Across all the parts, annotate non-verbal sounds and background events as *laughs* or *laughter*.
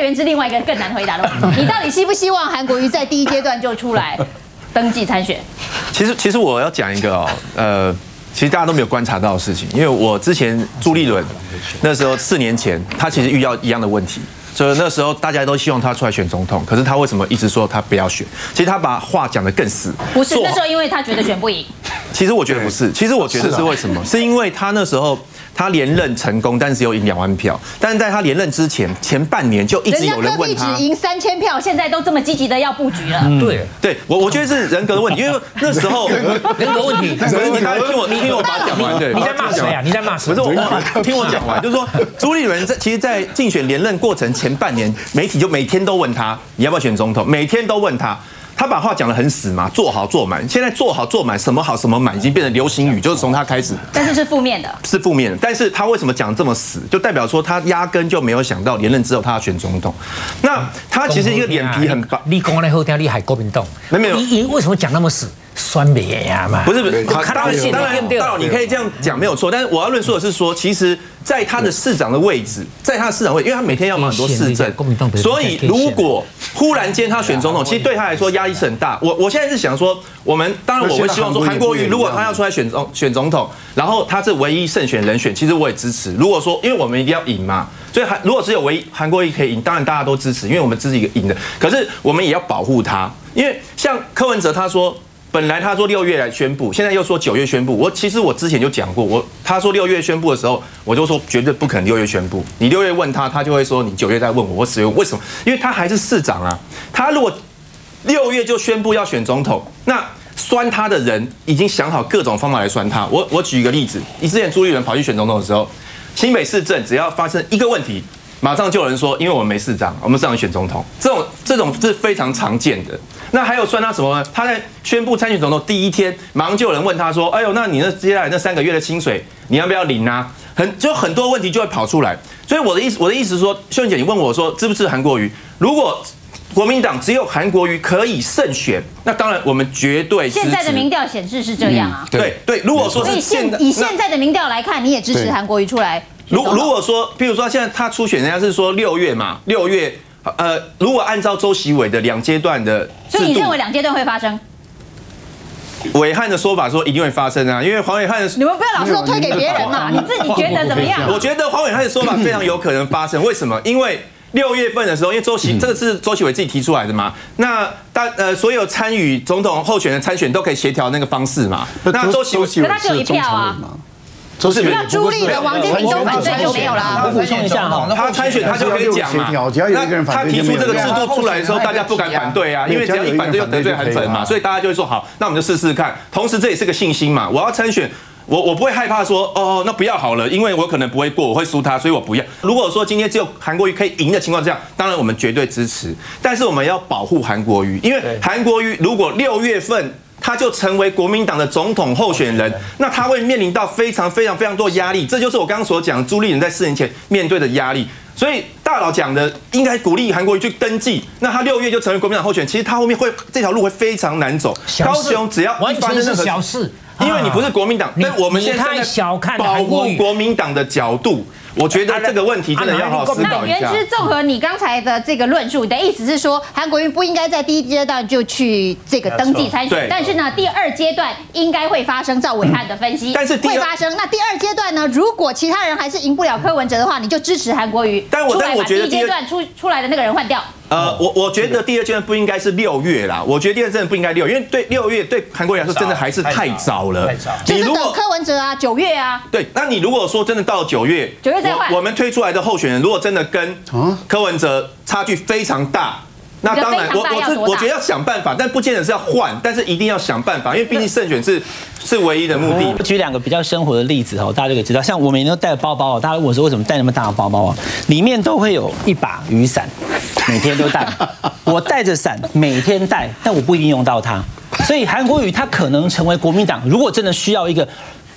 叶元之另外一个更难回答的问题，*laughs* 你到底希不希望韩国瑜在第一阶段就出来登记参选？其实，其实我要讲一个哦，呃，其实大家都没有观察到的事情，因为我之前朱立伦那时候四年前，他其实遇到一样的问题。所以那时候大家都希望他出来选总统，可是他为什么一直说他不要选？其实他把话讲得更死。不是那时候，因为他觉得选不赢。其实我觉得不是，其实我觉得是为什么？是因为他那时候。他连任成功，但是只有赢两万票。但是在他连任之前，前半年就一直有人问他，只赢三千票，现在都这么积极的要布局了。对，对我我觉得是人格的问题，*laughs* 因为那时候人格问题。你听我，你听我把它讲完。对，你在骂谁啊？你在骂谁？不是我，听我讲完，就是说朱立伦在其实，在竞选连任过程前半年，媒体就每天都问他，你要不要选总统？每天都问他。他把话讲得很死嘛，做好做满。现在做好做满，什么好什么满，已经变成流行语，就是从他开始。但是是负面的，是负面的。但是他为什么讲这么死？就代表说他压根就没有想到连任之后他要选总统。那他其实一个脸皮很薄。立功那后，听你还国民党，没有？你你为什么讲那么死？酸别呀嘛？不是不是，当然当然，当然你可以这样讲没有错。但是我要论述的是说，其实。在他的市长的位置，在他的市长位，因为他每天要忙很多市政，所以如果忽然间他选总统，其实对他来说压力是很大。我我现在是想说，我们当然我会希望说，韩国瑜如果他要出来选总选总统，然后他是唯一胜选人选，其实我也支持。如果说，因为我们一定要赢嘛，所以韩如果只有唯一韩国瑜可以赢，当然大家都支持，因为我们支持一个赢的。可是我们也要保护他，因为像柯文哲他说。本来他说六月来宣布，现在又说九月宣布。我其实我之前就讲过，我他说六月宣布的时候，我就说绝对不可能六月宣布。你六月问他，他就会说你九月再问我。我只有为什么？因为他还是市长啊。他如果六月就宣布要选总统，那酸他的人已经想好各种方法来酸他。我我举一个例子，你之前朱立伦跑去选总统的时候，新北市政只要发生一个问题。马上就有人说，因为我们没市长，我们市长选总统，这种这种是非常常见的。那还有算他什么呢？他在宣布参选总统第一天，马上就有人问他说：“哎呦，那你那接下来那三个月的薪水，你要不要领啊？”很就很多问题就会跑出来。所以我的意思，我的意思是说，秀英姐，你问我说支不支持韩国瑜？如果国民党只有韩国瑜可以胜选，那当然我们绝对现在的民调显示是这样啊。对对，如果说是现以现在的民调来看，你也支持韩国瑜出来。如如果说，譬如说现在他初选，人家是说六月嘛，六月，呃，如果按照周习伟的两阶段的，所以你认为两阶段会发生？伟汉的说法说一定会发生啊，因为黄伟汉，你们不要老是都推给别人嘛，你自己觉得怎么样？*laughs* 我觉得黄伟汉的说法非常有可能发生，为什么？因为六月份的时候，因为周习这个是周习伟自己提出来的嘛，那大呃所有参与总统候选人参选都可以协调那个方式嘛，那周习伟他只有一票啊。就是那朱立伦、王金平都反对就没有了。我补充一下哈，他参选他就可以讲嘛。那他提出这个制度出来的时候，大家不敢反对啊，因为只要一反对就得罪韩粉嘛，所以大家就会说好，那我们就试试看。同时这也是个信心嘛，我要参选，我我不会害怕说哦，那不要好了，因为我可能不会过，我会输他，所以我不要。如果说今天只有韩国瑜可以赢的情况下，当然我们绝对支持，但是我们要保护韩国瑜，因为韩国瑜如果六月份。他就成为国民党的总统候选人，那他会面临到非常非常非常多压力，这就是我刚刚所讲朱立伦在四年前面对的压力。所以大佬讲的应该鼓励韩国瑜去登记，那他六月就成为国民党候选人，其实他后面会这条路会非常难走。高雄只要完全是小事，*laughs* 因为你不是国民党，但我们现在小看保护国民党的角度。我觉得这个问题真的要好好思考一下。那原之综合你刚才的这个论述，你的意思是说，韩国瑜不应该在第一阶段就去这个登记参选，但是呢，第二阶段应该会发生。赵伟汉的分析，但是会发生。那第二阶段呢？如果其他人还是赢不了柯文哲的话，你就支持韩国瑜，但我但我觉得第一阶段出出来的那个人换掉。呃，我我觉得第二阶段不应该是六月啦，我觉得第二阶段不应该六，因为对六月对韩国来说真的还是太早了。太早。就是等柯文哲啊，九月啊。对，那你如果说真的到九月，九月再换，我们推出来的候选人如果真的跟柯文哲差距非常大。那当然，我我是我觉得要想办法，但不见得是要换，但是一定要想办法，因为毕竟胜选是是唯一的 *laughs* 目的。我举两个比较生活的例子哦，大家就可以知道，像我每天都带包包，大家问我说为什么带那么大的包包啊？里面都会有一把雨伞，每天都带。*laughs* 我带着伞，每天带，但我不一定用到它。所以韩国瑜他可能成为国民党，如果真的需要一个。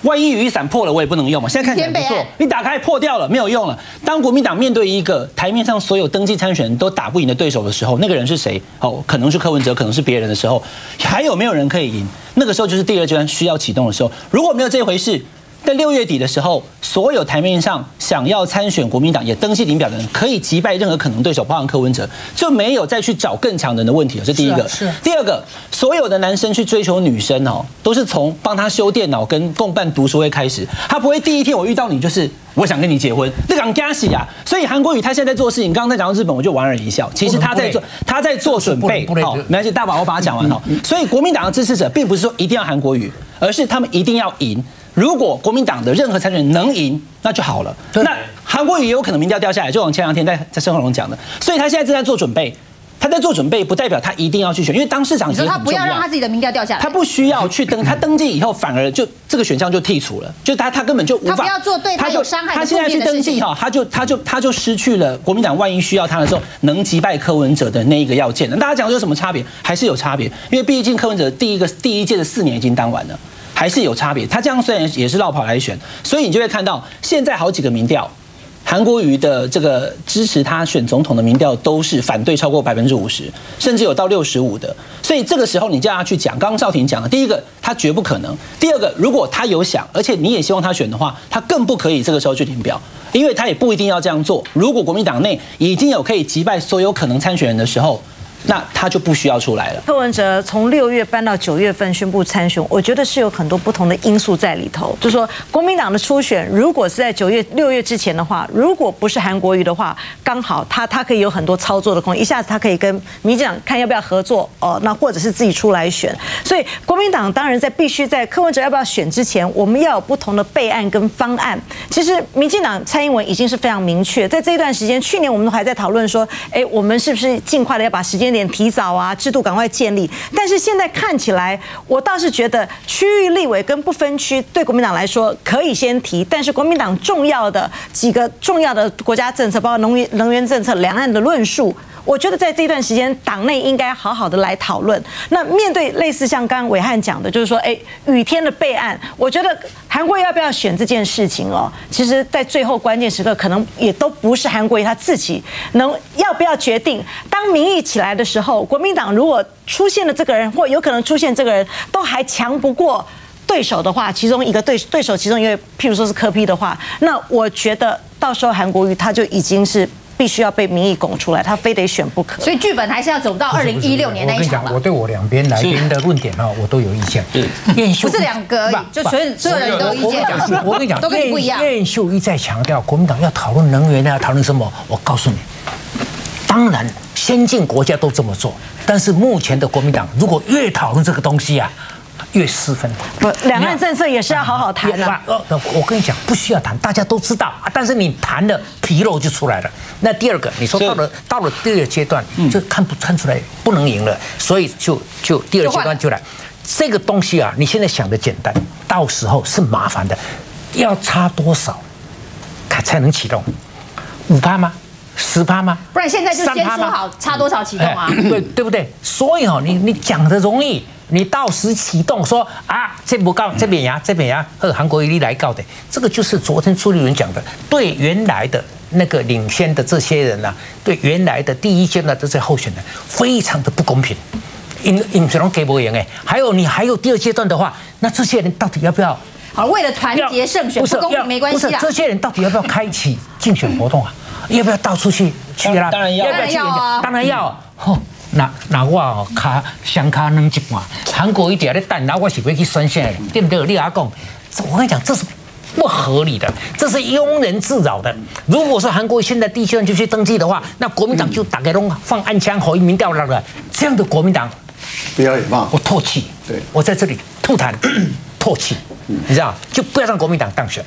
万一雨伞破了，我也不能用嘛。现在看起来不错，你打开破掉了，没有用了。当国民党面对一个台面上所有登记参选人都打不赢的对手的时候，那个人是谁？哦，可能是柯文哲，可能是别人的时候，还有没有人可以赢？那个时候就是第二阶段需要启动的时候。如果没有这回事，在六月底的时候，所有台面上想要参选国民党也登记领表的人，可以击败任何可能对手，包含柯文哲，就没有再去找更强人的问题了。这第一个。是。第二个，所有的男生去追求女生哦，都是从帮他修电脑跟共办读书会开始，他不会第一天我遇到你就是我想跟你结婚，那讲加喜啊。所以韩国瑜他现在在做事情，刚刚在讲到日本，我就莞尔一笑。其实他在做他在做准备。好，没关系，大宝我把它讲完哦。所以国民党的支持者并不是说一定要韩国瑜，而是他们一定要赢。如果国民党的任何参选人能赢，那就好了。那韩国瑜也有可能民调掉下来，就像前两天在在申鹤龙讲的。所以他现在正在做准备，他在做准备，不代表他一定要去选，因为当市长你说他不要让他自己的民调掉下来，他不需要去登，他登记以后反而就这个选项就剔除了，就他他根本就无法。他不要做对他有伤害他现在去登记哈，他就他就他就失去了国民党万一需要他的时候能击败柯文哲的那一个要件。那大家讲有什么差别？还是有差别，因为毕竟柯文哲第一个第一届的四年已经当完了。还是有差别。他这样虽然也是绕跑来选，所以你就会看到现在好几个民调，韩国瑜的这个支持他选总统的民调都是反对超过百分之五十，甚至有到六十五的。所以这个时候你叫他去讲，刚刚赵婷讲了，第一个他绝不可能；第二个，如果他有想，而且你也希望他选的话，他更不可以这个时候去领表，因为他也不一定要这样做。如果国民党内已经有可以击败所有可能参选人的时候。那他就不需要出来了。柯文哲从六月搬到九月份宣布参选，我觉得是有很多不同的因素在里头。就说国民党的初选，如果是在九月六月之前的话，如果不是韩国瑜的话，刚好他他可以有很多操作的空间，一下子他可以跟民进党看要不要合作哦，那或者是自己出来选。所以国民党当然在必须在柯文哲要不要选之前，我们要有不同的备案跟方案。其实民进党蔡英文已经是非常明确，在这一段时间，去年我们都还在讨论说，哎，我们是不是尽快的要把时间。点提早啊，制度赶快建立。但是现在看起来，我倒是觉得区域立委跟不分区对国民党来说可以先提。但是国民党重要的几个重要的国家政策，包括能源能源政策、两岸的论述。我觉得在这段时间，党内应该好好的来讨论。那面对类似像刚刚伟汉讲的，就是说，哎，雨天的备案，我觉得韩国要不要选这件事情哦，其实在最后关键时刻，可能也都不是韩国瑜他自己能要不要决定。当民意起来的时候，国民党如果出现了这个人，或有可能出现这个人，都还强不过对手的话，其中一个对对手，其中一个譬如说是科批的话，那我觉得到时候韩国瑜他就已经是。必须要被民意拱出来，他非得选不可。所以剧本还是要走到二零一六年那一场我对我两边来宾的论点啊，我都有意见。燕秀不是两个，就所有所有人都意见。我跟你讲，*laughs* 都跟你不一样。燕秀一再强调，国民党要讨论能源要讨论什么？我告诉你，当然先进国家都这么做，但是目前的国民党如果越讨论这个东西啊。越失分，不，两岸政策也是要好好谈的。呃，我跟你讲，不需要谈，大家都知道啊。但是你谈了，纰漏就出来了。那第二个，你说到了到了第二阶段，就看不看出来不能赢了，所以就就第二阶段就来。这个东西啊，你现在想的简单，到时候是麻烦的，要差多少，才才能启动？五趴吗？十趴吗？不然现在就先说好差多少启动啊？对对不对？所以哦，你你讲的容易。你到时启动说啊，这不告这边呀，这边呀，和韩国一力来告的，这个就是昨天朱立伦讲的，对原来的那个领先的这些人呐，对原来的第一阶段这些候选人，非常的不公平。因因什么给不赢哎？还有你还有第二阶段的话，那这些人到底要不要？好，为了团结胜选，不公平没关系啊。这些人到底要不要开启竞选活动啊？*laughs* 要不要到处去去啦？当然要，当然要啊，当然要。吼。那那我哦，卡双卡两一半，韩国一点在等，那我是要去选线的，对不对？你阿讲，我跟你讲，这是不合理的，这是庸人自扰的。如果说韩国现在第一阶段就去登记的话，那国民党就打开笼放暗枪，回民调了了。这样的国民党，不要也骂我唾弃，对我在这里吐痰，*clears throat* 唾弃，你知道就不要让国民党当选。